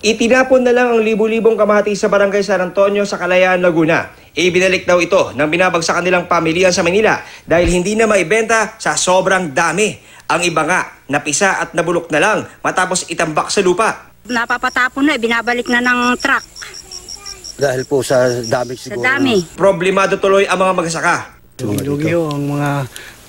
Itinapon na lang ang libu-libong kamatis sa barangay San Antonio sa Kalayaan, Laguna. Ibinalik daw ito ng binabagsakan nilang pamilya sa Manila dahil hindi na maibenta sa sobrang dami. Ang iba nga, napisa at nabulok na lang matapos itambak sa lupa. Napapatapon na, binabalik na ng truck. Dahil po sa dami Sa siguro. dami. Problemado tuloy ang mga magsasaka. Lugi ho ang mga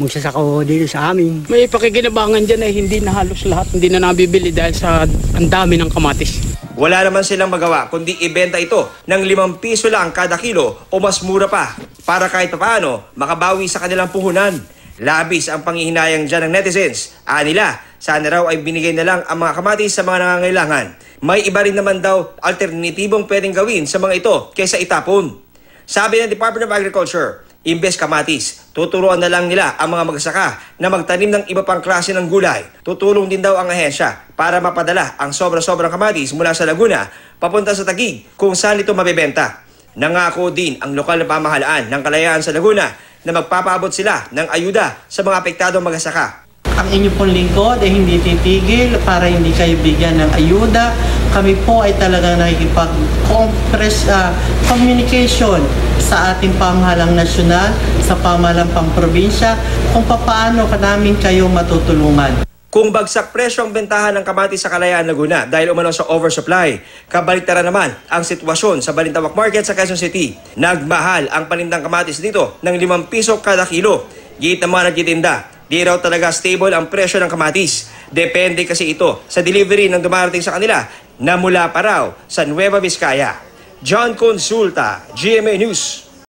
magsasaka ho dito sa amin. May pakikinabangan dyan ay hindi na halos lahat, hindi na nabibili dahil sa ang dami ng kamatis. Wala naman silang magawa kundi ibenta ito ng 5 piso lang kada kilo o mas mura pa para kahit paano makabawi sa kanilang puhunan. Labis ang panghihinayang dyan ng netizens. Anila, sana raw ay binigay na lang ang mga kamatis sa mga nangangailangan. May iba rin naman daw alternatibong pwedeng gawin sa mga ito kaysa itapon. Sabi ng Department of Agriculture, imbes kamatis, tuturuan na lang nila ang mga magsasaka na magtanim ng iba pang klase ng gulay. Tutulong din daw ang ahensya para mapadala ang sobra-sobrang kamatis mula sa Laguna papunta sa Taguig kung saan ito mabebenta. Nangako din ang lokal na pamahalaan ng Kalayaan sa Laguna na magpapaabot sila ng ayuda sa mga apektadong magsasaka. Ang inyo pong lingkod ay hindi titigil para hindi kayo bigyan ng ayuda. Kami po ay talagang nakikipag-compress ah, communication sa ating pamahalang nasyonal, sa pamahalang pang probinsya, kung paano ka namin kayo matutulungan. Kung bagsak presyo ang bentahan ng kamatis sa Kalayaan, Laguna dahil umano sa oversupply, kabaliktaran naman ang sitwasyon sa Balintawak Market sa Quezon City. Nagmahal ang panindang kamatis dito ng 5 piso kada kilo. Git ng mga nagtitinda, di raw talaga stable ang presyo ng kamatis. Depende kasi ito sa delivery ng dumarating sa kanila na mula pa raw sa Nueva Vizcaya. John Consulta, GMA News.